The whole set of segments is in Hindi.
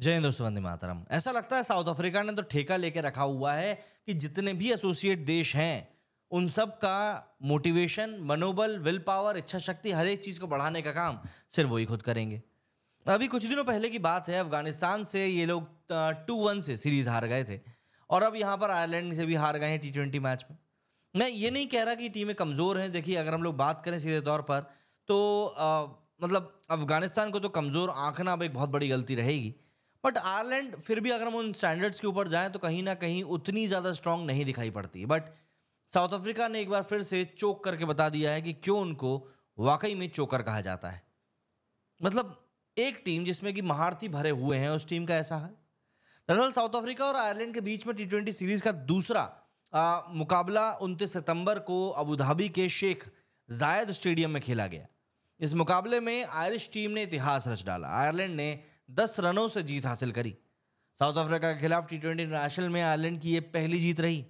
जय हिंद दोस्तों वंदे मातरम। ऐसा लगता है साउथ अफ्रीका ने तो ठेका लेके रखा हुआ है कि जितने भी एसोसिएट देश हैं उन सब का मोटिवेशन मनोबल विल पावर इच्छा शक्ति हर एक चीज़ को बढ़ाने का काम सिर्फ़ वही खुद करेंगे। अभी कुछ दिनों पहले की बात है अफ़गानिस्तान से ये लोग टू वन से सीरीज़ हार गए थे और अब यहाँ पर आयरलैंड से भी हार गए हैं टी ट्वेंटी मैच में। मैं ये नहीं कह रहा कि टीमें कमज़ोर हैं। देखिए अगर हम लोग बात करें सीधे तौर पर तो आ, मतलब अफ़गानिस्तान को तो कमज़ोर आंकना अब एक बहुत बड़ी गलती रहेगी। बट आयरलैंड फिर भी अगर हम उन स्टैंडर्ड्स के ऊपर जाएँ तो कहीं ना कहीं उतनी ज़्यादा स्ट्रांग नहीं दिखाई पड़ती। बट साउथ अफ्रीका ने एक बार फिर से चोक करके बता दिया है कि क्यों उनको वाकई में चोकर कहा जाता है। मतलब एक टीम जिसमें कि महारथी भरे हुए हैं उस टीम का ऐसा हाल दरअसल साउथ अफ्रीका और आयरलैंड के बीच में टी सीरीज़ का दूसरा आ, मुकाबला उनतीस सितंबर को अबूधाबी के शेख जायद स्टेडियम में खेला गया। इस मुकाबले में आयरिश टीम ने इतिहास रच डाला। आयरलैंड ने दस रनों से जीत हासिल करी। साउथ अफ्रीका के खिलाफ टी ट्वेंटी इंटरनेशनल में आयरलैंड की ये पहली जीत रही।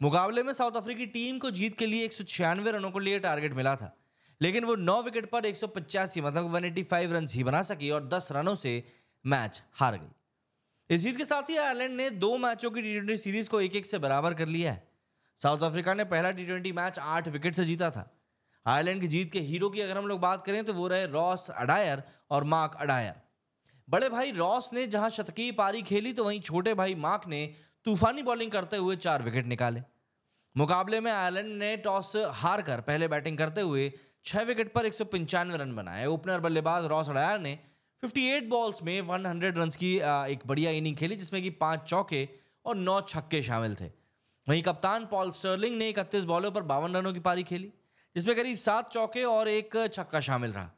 मुकाबले में साउथ अफ्रीकी टीम को जीत के लिए एक सौ छियानवे रनों को लिए टारगेट मिला था, लेकिन वो नौ विकेट पर एक सौ पचासी मतलब 185 रन ही बना सकी और 10 रनों से मैच हार गई। इस जीत के साथ ही आयरलैंड ने दो मैचों की टी सीरीज़ को एक एक से बराबर कर लिया है। साउथ अफ्रीका ने पहला टी मैच आठ विकेट से जीता था। आयरलैंड की जीत के हीरो की अगर हम लोग बात करें तो वो रहे रॉस अडायर और मार्क अडायर। बड़े भाई रॉस ने जहाँ शतकीय पारी खेली तो वहीं छोटे भाई मार्क ने तूफानी बॉलिंग करते हुए चार विकेट निकाले। मुकाबले में आयरलैंड ने टॉस हार कर पहले बैटिंग करते हुए छह विकेट पर एक सौ पंचानवे रन बनाए। ओपनर बल्लेबाज रॉस अडायर ने 58 बॉल्स में 100 रन की एक बढ़िया इनिंग खेली, जिसमें कि पाँच चौके और नौ छक्के शामिल थे। वहीं कप्तान पॉल स्टर्लिंग ने इकतीस बॉलों पर बावन रनों की पारी खेली, जिसमें करीब सात चौके और एक छक्का शामिल रहा।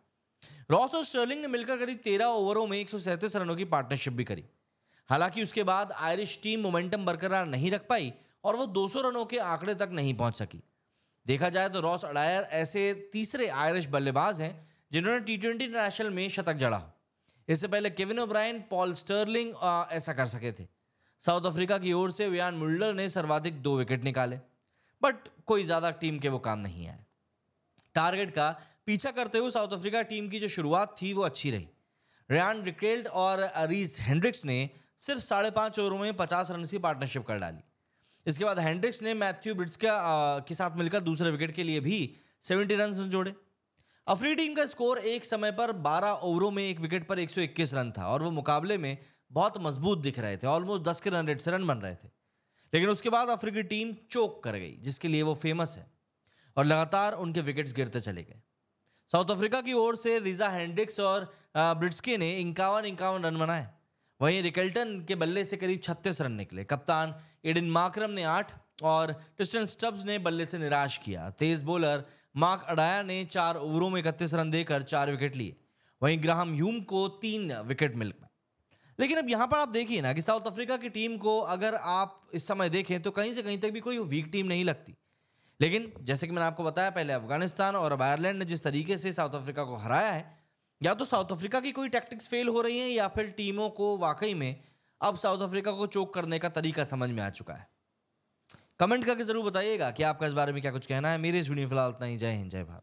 रॉस और स्टर्लिंग ने मिलकर करीब तेरह ओवरों में एक रनों की पार्टनरशिप भी करी। हालाँकि उसके बाद आयरिश टीम मोमेंटम बरकरार नहीं रख पाई और वो 200 रनों के आंकड़े तक नहीं पहुँच सकी। देखा जाए तो रॉस अडायर ऐसे तीसरे आयरिश बल्लेबाज हैं जिन्होंने टी ट्वेंटी इंटरनेशनल में शतक जड़ा हो। इससे पहले केविन ओब्रायन पॉल स्टर्लिंग ऐसा कर सके थे। साउथ अफ्रीका की ओर से वियान मुल्डर ने सर्वाधिक दो विकेट निकाले। बट कोई ज़्यादा टीम के वो काम नहीं आए। टारगेट का पीछा करते हुए साउथ अफ्रीका टीम की जो शुरुआत थी, वो अच्छी रही। रियान रिकेल्ड और अरीज हेंड्रिक्स ने सिर्फ़ साढ़े पाँच ओवरों में पचास रन की पार्टनरशिप कर डाली। इसके बाद हेंड्रिक्स ने मैथ्यू ब्रिट्स का के साथ मिलकर दूसरे विकेट के लिए भी सेवेंटी रन जोड़े। अफरी टीम का स्कोर एक समय पर 12 ओवरों में एक विकेट पर 121 रन था और वो मुकाबले में बहुत मज़बूत दिख रहे थे, ऑलमोस्ट 10 के रन रेट से रन बन रहे थे। लेकिन उसके बाद अफ्रीकी टीम चोक कर गई, जिसके लिए वो फ़ेमस है। और लगातार उनके विकेट्स गिरते चले गए। साउथ अफ्रीका की ओर से रिजा हैंड्रिक्स और ब्रिट्सके ने इक्यावन इक्यावन रन बनाए। वहीं रिकल्टन के बल्ले से करीब 36 रन निकले। कप्तान एडिन माकरम ने आठ और टिस्टन स्टब्स ने बल्ले से निराश किया। तेज बॉलर मार्क अडाया ने चार ओवरों में इकतीस रन देकर चार विकेट लिए। वहीं ग्राहम ह्यूम को तीन विकेट मिल पाए लेकिन अब यहाँ पर आप देखिए ना कि साउथ अफ्रीका की टीम को अगर आप इस समय देखें तो कहीं से कहीं तक भी कोई वीक टीम नहीं लगती। लेकिन जैसे कि मैंने आपको बताया, पहले अफ़गानिस्तान और अब आयरलैंड ने जिस तरीके से साउथ अफ्रीका को हराया है, या तो साउथ अफ्रीका की कोई टैक्टिक्स फेल हो रही हैं, या फिर टीमों को वाकई में अब साउथ अफ्रीका को चोक करने का तरीका समझ में आ चुका है। कमेंट करके ज़रूर बताइएगा कि आपका इस बारे में क्या कुछ कहना है। मेरे इस वीडियो फ़िलहाल इतना ही। जय हिंद, जय भारत।